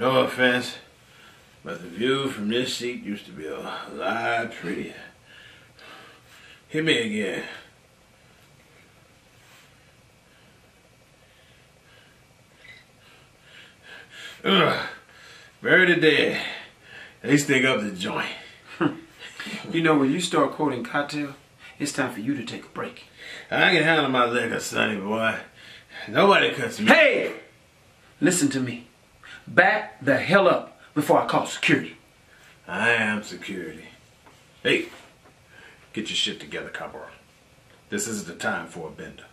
No offense, but the view from this seat used to be a lot prettier. Hit me again. Ugh. Bury the dead. They stick up the joint. You know, when you start quoting cocktail, it's time for you to take a break. I can handle my liquor, sonny boy. Nobody cuts me. Hey! Listen to me. Back the hell up before I call security. I am security. Hey, get your shit together, Cabral. This isn't the time for a bender.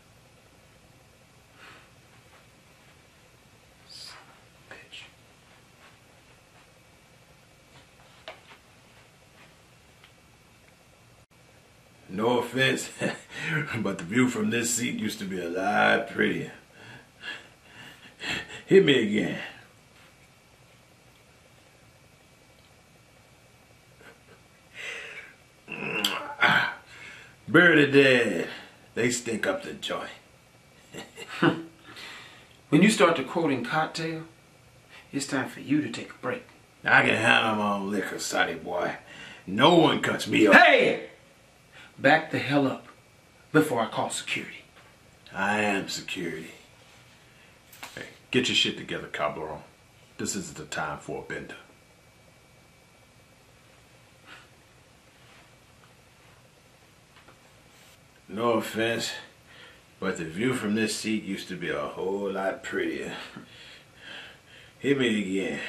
No offense, but the view from this seat used to be a lot prettier. Hit me again. The dead. They stink up the joint. When you start to quoting cocktail, it's time for you to take a break. I can handle my own liquor, sonny boy. No one cuts me off. Hey! Back the hell up before I call security. I am security. Hey, get your shit together, Caballero. This isn't the time for a bender. No offense, but the view from this seat used to be a whole lot prettier. Hit me again.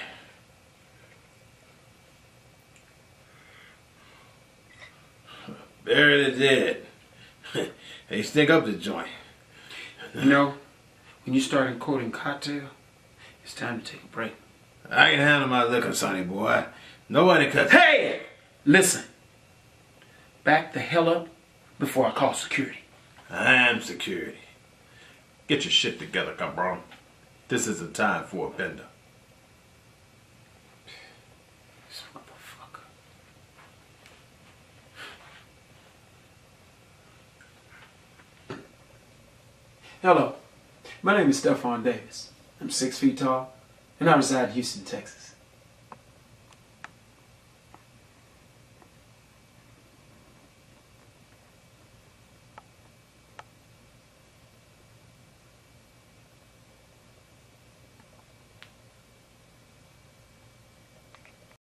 Bury the dead. they stink up the joint. You know, when you start quoting cocktail, it's time to take a break. I can handle my liquor, sonny boy. Nobody cuts. Hey! Listen. Back the hell up before I call security. I am security. Get your shit together, cabron. This is the time for a bender. This motherfucker. Hello. My name is Stephon Davis. I'm six feet tall, and I reside in Houston, Texas.